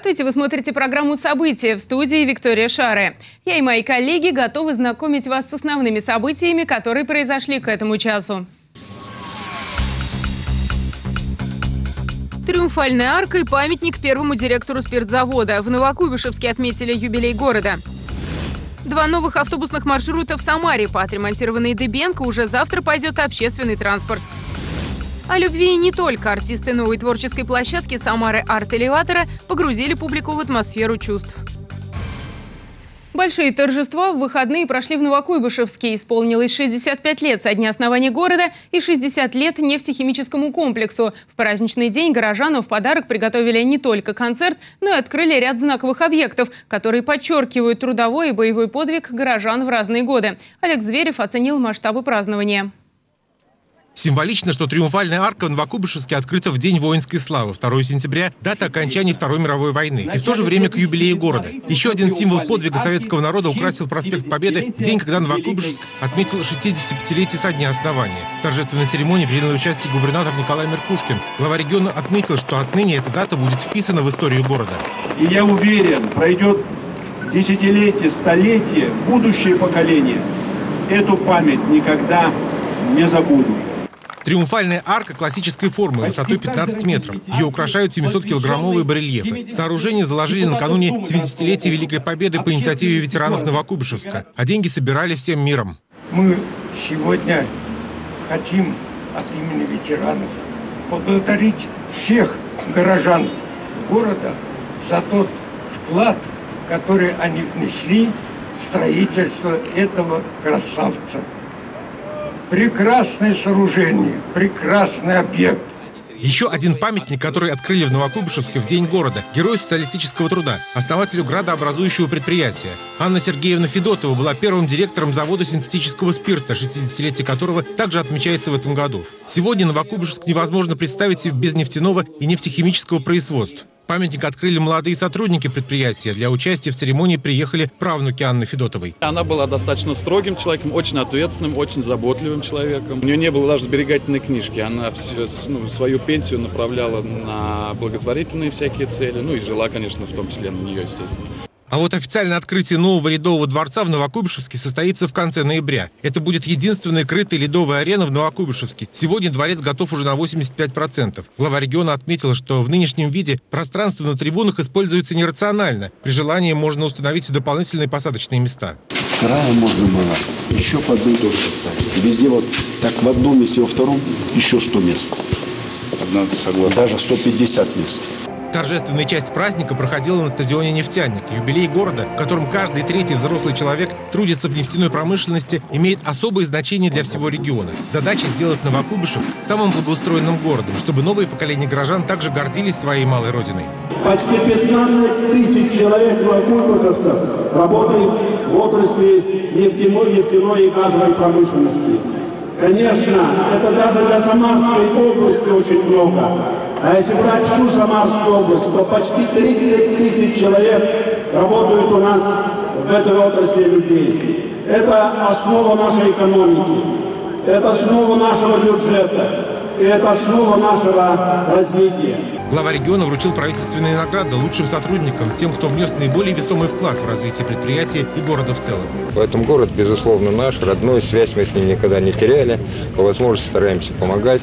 Здравствуйте, вы смотрите программу «События» в студии Виктория Шаре. Я и мои коллеги готовы знакомить вас с основными событиями, которые произошли к этому часу. Триумфальная арка и памятник первому директору спиртзавода. В Новокуйбышевске отметили юбилей города. Два новых автобусных маршрута в Самаре. По отремонтированной Дебенко уже завтра пойдет общественный транспорт. О любви не только артисты новой творческой площадки «Самары Арт-элеватора» погрузили публику в атмосферу чувств. Большие торжества в выходные прошли в Новокуйбышевске. Исполнилось 65 лет со дня основания города и 60 лет нефтехимическому комплексу. В праздничный день горожанам в подарок приготовили не только концерт, но и открыли ряд знаковых объектов, которые подчеркивают трудовой и боевой подвиг горожан в разные годы. Олег Зверев оценил масштабы празднования. Символично, что триумфальная арка в Новокуйбышевске открыта в День воинской славы, 2 сентября, дата окончания Второй мировой войны, и в то же время к юбилею города. Еще один символ подвига советского народа украсил проспект Победы в день, когда Новокуйбышевск отметил 65-летие со дня основания. В торжественной церемонии принял участие губернатор Николай Меркушкин. Глава региона отметил, что отныне эта дата будет вписана в историю города. И я уверен, пройдет десятилетие, столетие, будущее поколение эту память никогда не забудут. Триумфальная арка классической формы высотой 15 метров. Ее украшают 700-килограммовые барельефы. Сооружение заложили накануне 70-летия Великой Победы по инициативе ветеранов Новокуйбышевска, а деньги собирали всем миром. Мы сегодня хотим от имени ветеранов поблагодарить всех горожан города за тот вклад, который они внесли в строительство этого красавца. Прекрасное сооружение, прекрасный объект. Еще один памятник, который открыли в Новокуйбышевске в День города. Герою социалистического труда, основателю градообразующего предприятия. Анна Сергеевна Федотова была первым директором завода синтетического спирта, 60-летие которого также отмечается в этом году. Сегодня Новокуйбышевск невозможно представить себе без нефтяного и нефтехимического производств. Памятник открыли молодые сотрудники предприятия. Для участия в церемонии приехали правнуки Анны Федотовой. Она была достаточно строгим человеком, очень ответственным, очень заботливым человеком. У нее не было даже сберегательной книжки. Она все, ну, свою пенсию направляла на благотворительные всякие цели. Ну и жила, конечно, в том числе на нее, естественно. А вот официальное открытие нового ледового дворца в Новокуйбышевске состоится в конце ноября. Это будет единственная крытая ледовая арена в Новокуйбышевске. Сегодня дворец готов уже на 85%. Глава региона отметила, что в нынешнем виде пространство на трибунах используется нерационально. При желании можно установить дополнительные посадочные места. Края можно было еще по одной тоже поставить. Везде вот так в одном месте, во втором еще 100 мест. Одна, согласна. Даже 150 мест. Торжественная часть праздника проходила на стадионе «Нефтяник». Юбилей города, в котором каждый третий взрослый человек трудится в нефтяной промышленности, имеет особое значение для всего региона. Задача сделать Новокуйбышевск самым благоустроенным городом, чтобы новые поколения горожан также гордились своей малой родиной. Почти 15 тысяч человек новокуйбышевцев работает в отрасли нефтяной, нефтяной и газовой промышленности. Конечно, это даже для Самарской области очень много. А если брать всю Самарскую область, то почти 30 тысяч человек работают у нас в этой отрасли людей. Это основа нашей экономики, это основа нашего бюджета, и это основа нашего развития. Глава региона вручил правительственные награды лучшим сотрудникам, тем, кто внес наиболее весомый вклад в развитие предприятия и города в целом. Поэтому город, безусловно, наш, родной, связь мы с ним никогда не теряли, по возможности стараемся помогать.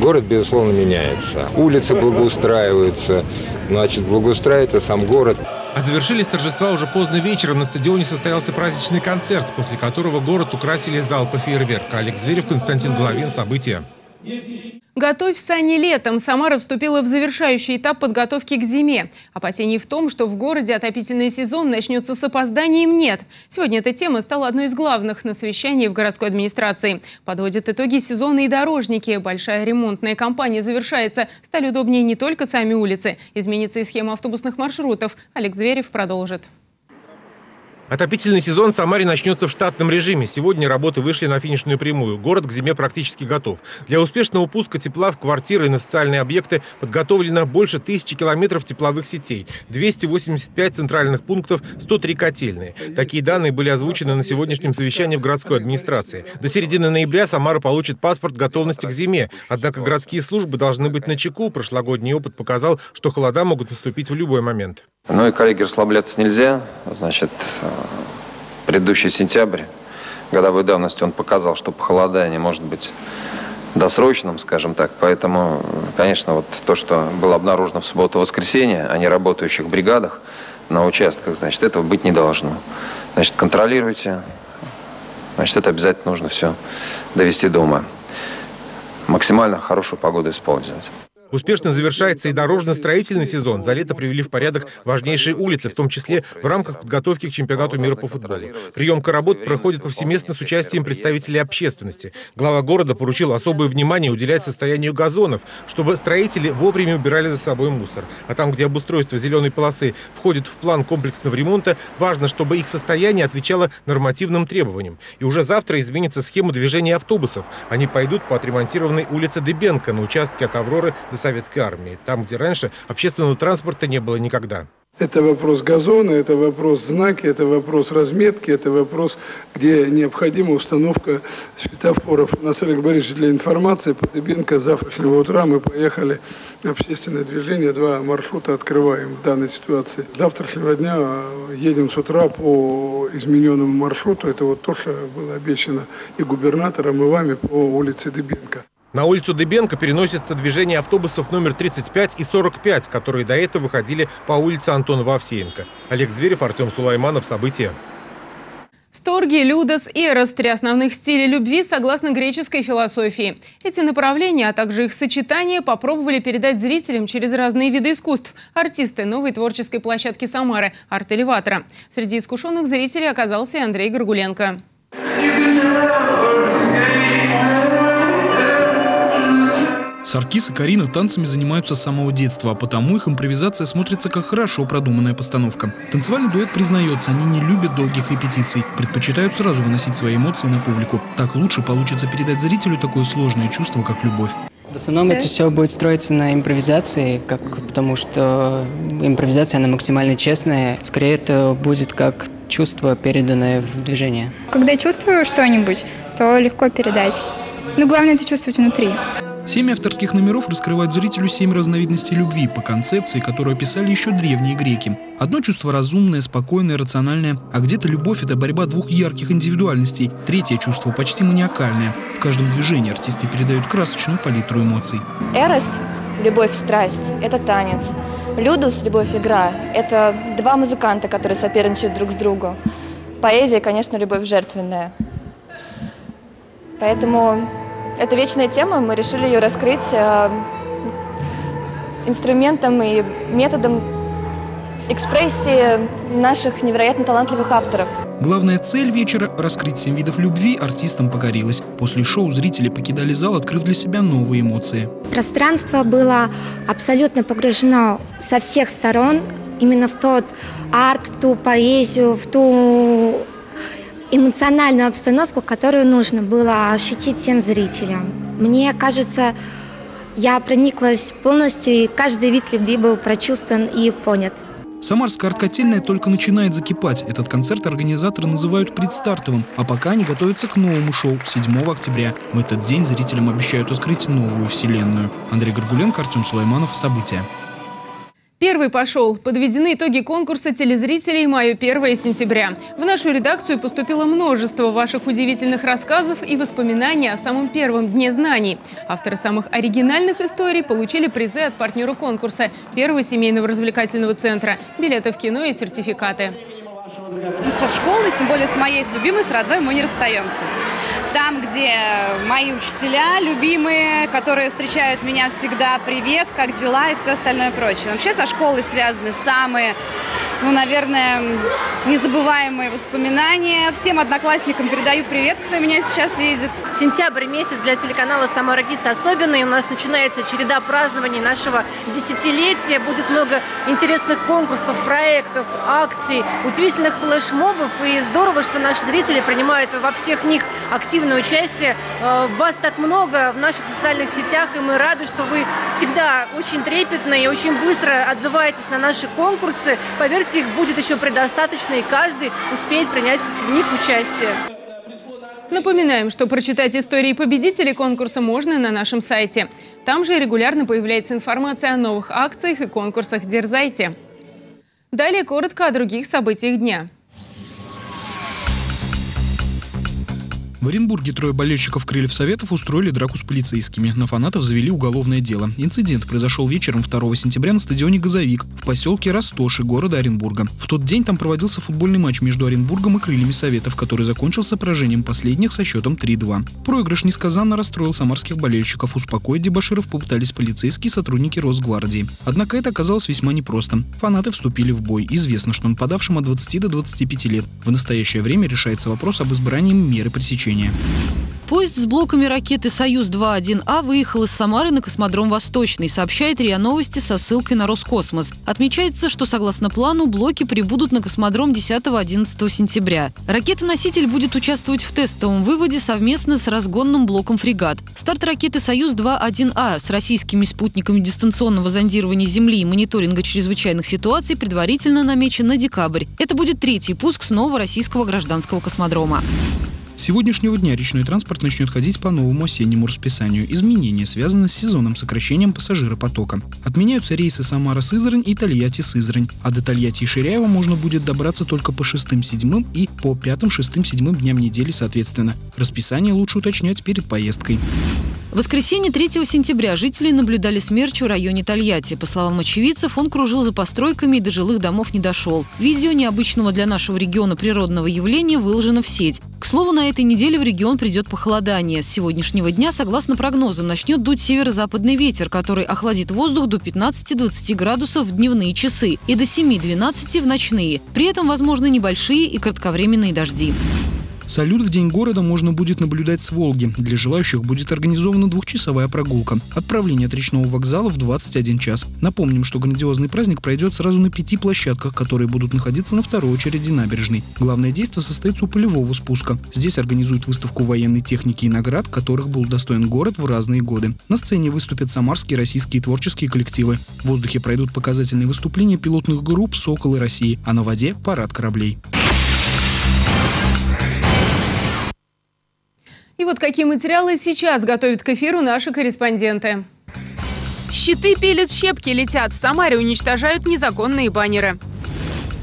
Город, безусловно, меняется. Улицы благоустраиваются, значит, благоустраивается сам город. А завершились торжества уже поздно вечером. На стадионе состоялся праздничный концерт, после которого город украсили залпы фейерверка. Олег Зверев, Константин Головин. События. Готовь сани летом. Самара вступила в завершающий этап подготовки к зиме. Опасений в том, что в городе отопительный сезон начнется с опозданием, нет. Сегодня эта тема стала одной из главных на совещании в городской администрации. Подводят итоги сезона и дорожники. Большая ремонтная кампания завершается. Стали удобнее не только сами улицы. Изменится и схема автобусных маршрутов. Олег Зверев продолжит. Отопительный сезон в Самаре начнется в штатном режиме. Сегодня работы вышли на финишную прямую. Город к зиме практически готов. Для успешного пуска тепла в квартиры и на социальные объекты подготовлено больше тысячи километров тепловых сетей, 285 центральных пунктов, 103 котельные. Такие данные были озвучены на сегодняшнем совещании в городской администрации. До середины ноября Самара получит паспорт готовности к зиме. Однако городские службы должны быть на чеку. Прошлогодний опыт показал, что холода могут наступить в любой момент. Ну и, коллеги, расслабляться нельзя. Значит, предыдущий сентябрь, годовой давности, он показал, что похолодание может быть досрочным, скажем так. Поэтому, конечно, вот то, что было обнаружено в субботу-воскресенье, о неработающих бригадах на участках, значит, этого быть не должно. Значит, контролируйте. Значит, это обязательно нужно все довести дома. Максимально хорошую погоду использовать. Успешно завершается и дорожно-строительный сезон. За лето привели в порядок важнейшие улицы, в том числе в рамках подготовки к чемпионату мира по футболу. Приемка работ проходит повсеместно с участием представителей общественности. Глава города поручил особое внимание уделять состоянию газонов, чтобы строители вовремя убирали за собой мусор. А там, где обустройство зеленой полосы входит в план комплексного ремонта, важно, чтобы их состояние отвечало нормативным требованиям. И уже завтра изменится схема движения автобусов. Они пойдут по отремонтированной улице Дебенко на участке от Авроры до советской армии, там, где раньше общественного транспорта не было никогда. Это вопрос газона, это вопрос знаки, это вопрос разметки, это вопрос, где необходима установка светофоров. На Олег Борисович для информации, по Дыбенко с завтрашнего утра мы поехали общественное движение, два маршрута открываем в данной ситуации. С завтрашнего дня едем с утра по измененному маршруту, это вот то, что было обещано и губернатором, и вами по улице Дыбенко. На улицу Дыбенко переносится движение автобусов номер 35 и 45, которые до этого выходили по улице Антонова Овсеенко. Олег Зверев, Артем Сулайманов. События. Сторги, Людос и Эрос – три основных стиля любви согласно греческой философии. Эти направления, а также их сочетания попробовали передать зрителям через разные виды искусств. Артисты новой творческой площадки «Самары» – арт-элеватора. Среди искушенных зрителей оказался и Андрей Горгуленко. Саркис и Карина танцами занимаются с самого детства, а потому их импровизация смотрится как хорошо продуманная постановка. Танцевальный дуэт признается, они не любят долгих репетиций, предпочитают сразу выносить свои эмоции на публику. Так лучше получится передать зрителю такое сложное чувство, как любовь. В основном это все будет строиться на импровизации, как, потому что импровизация, она максимально честная. Скорее, это будет как чувство, переданное в движение. Когда я чувствую что-нибудь, то легко передать. Но главное это чувствовать внутри. Семь авторских номеров раскрывают зрителю семь разновидностей любви по концепции, которую описали еще древние греки. Одно чувство разумное, спокойное, рациональное, а где-то любовь – это борьба двух ярких индивидуальностей. Третье чувство почти маниакальное. В каждом движении артисты передают красочную палитру эмоций. Эрос – любовь, страсть – это танец. Людус – любовь, игра – это два музыканта, которые соперничают друг с другом. Поэзия, конечно, любовь жертвенная. Поэтому это вечная тема, мы решили ее раскрыть э, инструментом и методом экспрессии наших невероятно талантливых авторов. Главная цель вечера – раскрыть семь видов любви артистам погорелась. После шоу зрители покидали зал, открыв для себя новые эмоции. Пространство было абсолютно погружено со всех сторон именно в тот арт, в ту поэзию, в ту эмоциональную обстановку, которую нужно было ощутить всем зрителям. Мне кажется, я прониклась полностью, и каждый вид любви был прочувствован и понят. Самарская арт-котельная только начинает закипать. Этот концерт организаторы называют предстартовым, а пока они готовятся к новому шоу 7 октября. В этот день зрителям обещают открыть новую вселенную. Андрей Горгуленко, Артем Сулайманов. События. Первый пошел. Подведены итоги конкурса телезрителей «Мое 1 сентября». В нашу редакцию поступило множество ваших удивительных рассказов и воспоминаний о самом первом дне знаний. Авторы самых оригинальных историй получили призы от партнера конкурса – Первого семейного развлекательного центра, билеты в кино и сертификаты. Со школы, тем более с моей, с любимой, с родной, мы не расстаемся там, где мои учителя любимые, которые встречают меня всегда, привет, как дела и все остальное прочее. Вообще со школой связаны самые ну, наверное, незабываемые воспоминания. Всем одноклассникам передаю привет, кто меня сейчас видит. Сентябрь месяц для телеканала «Сама Ракис» особенный. У нас начинается череда празднований нашего десятилетия. Будет много интересных конкурсов, проектов, акций, удивительных флешмобов. И здорово, что наши зрители принимают во всех них активное участие. Э, вас так много в наших социальных сетях, и мы рады, что вы всегда очень трепетно и очень быстро отзываетесь на наши конкурсы. Поверьте, их будет еще предостаточно, и каждый успеет принять в них участие. Напоминаем, что прочитать истории победителей конкурса можно на нашем сайте. Там же регулярно появляется информация о новых акциях и конкурсах «Дерзайте». Далее коротко о других событиях дня. В Оренбурге трое болельщиков Крыльев Советов устроили драку с полицейскими. На фанатов завели уголовное дело. Инцидент произошел вечером 2 сентября на стадионе «Газовик» в поселке Ростоши города Оренбурга. В тот день там проводился футбольный матч между Оренбургом и Крыльями Советов, который закончился поражением последних со счетом 3-2. Проигрыш несказанно расстроил самарских болельщиков. Успокоить дебаширов попытались полицейские сотрудники Росгвардии. Однако это оказалось весьма непросто. Фанаты вступили в бой. Известно, что нападавшим от 20 до 25 лет. В настоящее время решается вопрос об избрании меры пресечения сообщения. Поезд с блоками ракеты «Союз-2-1А» выехал из Самары на космодром «Восточный», сообщает РИА Новости со ссылкой на Роскосмос. Отмечается, что согласно плану блоки прибудут на космодром 10-11 сентября. Ракета-носитель будет участвовать в тестовом выводе совместно с разгонным блоком «Фрегат». Старт ракеты «Союз-2-1А» с российскими спутниками дистанционного зондирования Земли и мониторинга чрезвычайных ситуаций предварительно намечен на декабрь. Это будет третий пуск с нового российского гражданского космодрома. Сегодняшнего дня речной транспорт начнет ходить по новому осеннему расписанию. Изменения связаны с сезонным сокращением пассажиропотока. Отменяются рейсы Самара-Сызрань и Тольятти-Сызрань, а до Тольятти и Ширяева можно будет добраться только по 6-7 и по 5-6-7 дням недели соответственно. Расписание лучше уточнять перед поездкой. В воскресенье 3 сентября жители наблюдали смерч в районе Тольятти. По словам очевидцев, он кружил за постройками и до жилых домов не дошел. Видео необычного для нашего региона природного явления выложено в сеть. К слову, на этой неделе в регион придет похолодание. С сегодняшнего дня, согласно прогнозам, начнет дуть северо-западный ветер, который охладит воздух до 15-20 градусов в дневные часы и до 7-12 в ночные. При этом возможны небольшие и кратковременные дожди. Салют в День города можно будет наблюдать с Волги. Для желающих будет организована двухчасовая прогулка. Отправление от речного вокзала в 21 час. Напомним, что грандиозный праздник пройдет сразу на пяти площадках, которые будут находиться на второй очереди набережной. Главное действие состоится у полевого спуска. Здесь организуют выставку военной техники и наград, которых был достоин город в разные годы. На сцене выступят самарские российские творческие коллективы. В воздухе пройдут показательные выступления пилотных групп «Сокол» и «России», а на воде – парад кораблей. И вот какие материалы сейчас готовят к эфиру наши корреспонденты. Щиты пилят, щепки летят. В Самаре уничтожают незаконные баннеры.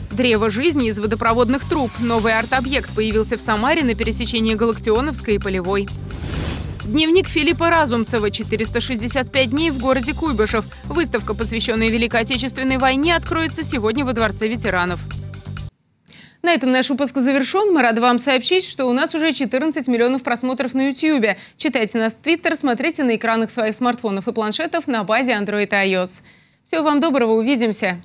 Древо жизни из водопроводных труб. Новый арт-объект появился в Самаре на пересечении Галактионовской и Полевой. Дневник Филиппа Разумцева «465 дней в городе Куйбышев». Выставка, посвященная Великой Отечественной войне, откроется сегодня во Дворце ветеранов. На этом наш выпуск завершен. Мы рады вам сообщить, что у нас уже 14 миллионов просмотров на YouTube. Читайте нас в Твиттер, смотрите на экранах своих смартфонов и планшетов на базе Android и iOS. Всего вам доброго, увидимся!